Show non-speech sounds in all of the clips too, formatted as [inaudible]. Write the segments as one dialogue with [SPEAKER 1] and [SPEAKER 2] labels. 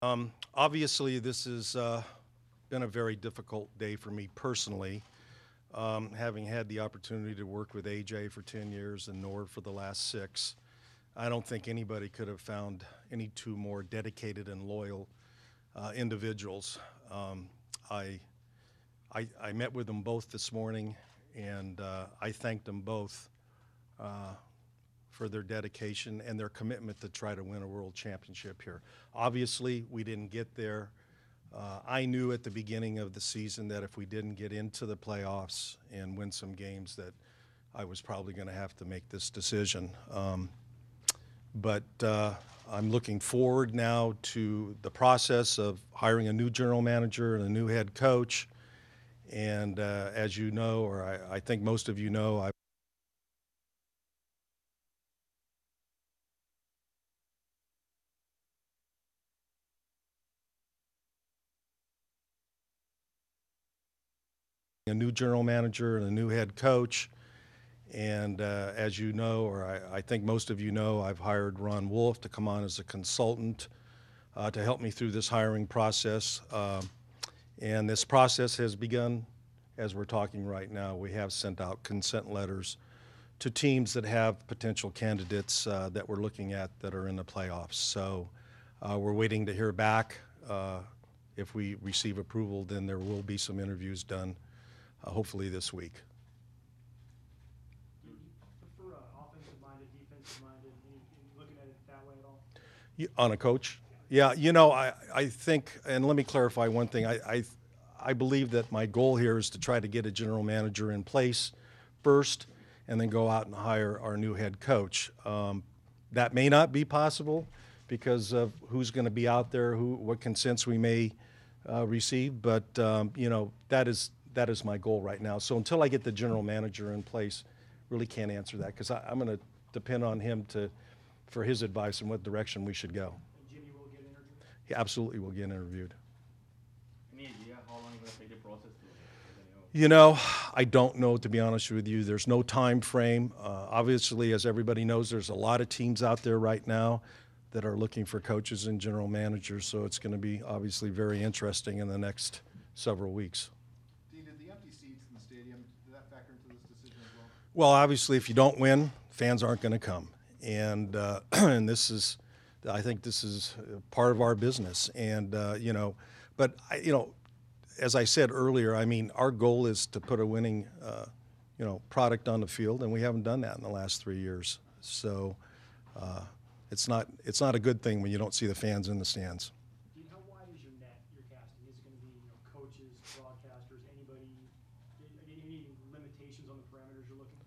[SPEAKER 1] Um, obviously, this has uh, been a very difficult day for me personally. Um, having had the opportunity to work with AJ for 10 years and Norv for the last six, I don't think anybody could have found any two more dedicated and loyal uh, individuals. Um, I, I, I met with them both this morning, and uh, I thanked them both uh, for their dedication and their commitment to try to win a world championship here. Obviously, we didn't get there. Uh, I knew at the beginning of the season that if we didn't get into the playoffs and win some games, that I was probably going to have to make this decision. Um, but uh, I'm looking forward now to the process of hiring a new general manager and a new head coach. And uh, as you know, or I, I think most of you know, I a new general manager and a new head coach. And uh, as you know, or I, I think most of you know, I've hired Ron Wolf to come on as a consultant uh, to help me through this hiring process. Um, and this process has begun as we're talking right now. We have sent out consent letters to teams that have potential candidates uh, that we're looking at that are in the playoffs. So uh, we're waiting to hear back. Uh, if we receive approval, then there will be some interviews done, uh, hopefully this week.
[SPEAKER 2] Do you prefer uh, offensive-minded, defensive-minded, any, any- looking at it that way at all?
[SPEAKER 1] You- On a coach? Yeah, you know, I, I think, and let me clarify one thing. I, I, I believe that my goal here is to try to get a general manager in place first and then go out and hire our new head coach. Um, that may not be possible because of who's going to be out there, who, what consents we may uh, receive, but, um, you know, that is, that is my goal right now. So until I get the general manager in place, really can't answer that because I'm going to depend on him to, for his advice and what direction we should go.
[SPEAKER 2] And Jimmy will get interviewed?
[SPEAKER 1] He absolutely will get interviewed.
[SPEAKER 3] Any idea how long it's gonna take the process to.
[SPEAKER 1] You know, I don't know, to be honest with you. There's no time frame. Uh, obviously, as everybody knows, there's a lot of teams out there right now that are looking for coaches and general managers, so it's going to be obviously very interesting in the next several weeks.
[SPEAKER 4] Dean, did the empty seats in the stadium, did that factor into this decision as well?
[SPEAKER 1] Well, obviously, if you don't win, fans aren't going to come, and uh, [clears throat] and this is, I think this is uh, part of our business, and uh, you know, but I, you know, as I said earlier, I mean, our goal is to put a winning, uh, you know, product on the field, and we haven't done that in the last three years. So, uh, it's not it's not a good thing when you don't see the fans in the stands.
[SPEAKER 2] Dean, how wide is your net, your casting? Is it gonna be, you know, coaches, broadcasters, anybody, any, any limitations on the parameters you're looking?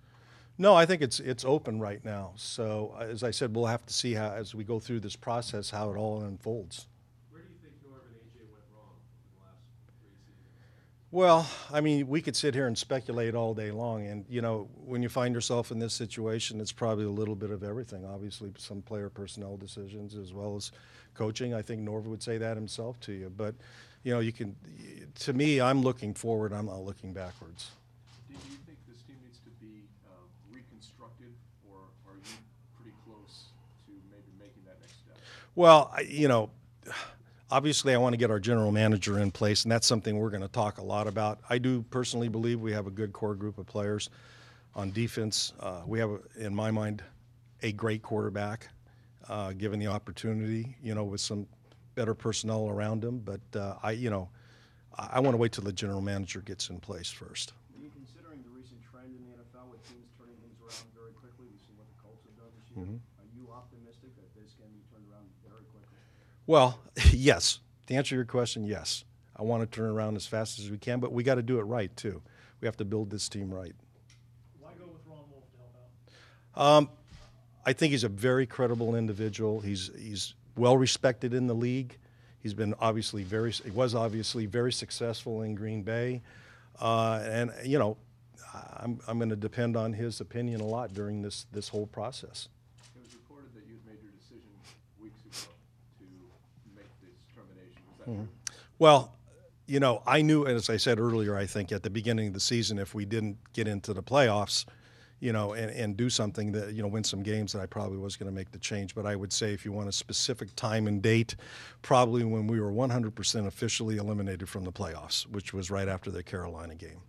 [SPEAKER 1] No, I think it's it's open right now. So, uh, as I said, we'll have to see how as we go through this process how it all unfolds.
[SPEAKER 5] Where do you think Norv and AJ went wrong in the last three seasons?
[SPEAKER 1] Well, I mean, we could sit here and speculate all day long, and you know, when you find yourself in this situation, it's probably a little bit of everything. Obviously, some player personnel decisions as well as coaching. I think Norv would say that himself to you. But you know, you can. To me, I'm looking forward. I'm not looking backwards.
[SPEAKER 4] Do you think this team needs to be uh, reconstructed, or are you pretty close to maybe making that next step?
[SPEAKER 1] Well, I, you know, obviously, I want to get our general manager in place, and that's something we're going to talk a lot about. I do personally believe we have a good core group of players on defense. Uh, we have, in my mind, a great quarterback, uh, given the opportunity. You know, with some better personnel around him. But uh, I, you know, I, I want to wait till the general manager gets in place first.
[SPEAKER 6] Are you considering the recent trend in the NFL with teams turning things around very quickly? We've seen what the Colts have done this year. Are you optimistic that this can be turned around very quickly?
[SPEAKER 1] Well, [laughs] yes. To answer your question, yes. I want to turn around as fast as we can, but we got to do it right too. We have to build this team right.
[SPEAKER 2] Why go with Ron Wolf to help out?
[SPEAKER 1] Um, I think he's a very credible individual. He's he's well respected in the league. He's been obviously very he was obviously very successful in Green Bay, uh, and you know, I'm I'm going to depend on his opinion a lot during this this whole process.
[SPEAKER 4] It was reported that you'd made your decision weeks ago to make this termination. Is that
[SPEAKER 1] Mm-hmm.
[SPEAKER 4] true?
[SPEAKER 1] Well, you know, I knew, as I said earlier, I think at the beginning of the season, if we didn't get into the playoffs, you know, and, and do something that, you know, win some games that I probably was going to make the change. But I would say if you want a specific time and date, probably when we were 100% officially eliminated from the playoffs, which was right after the Carolina game.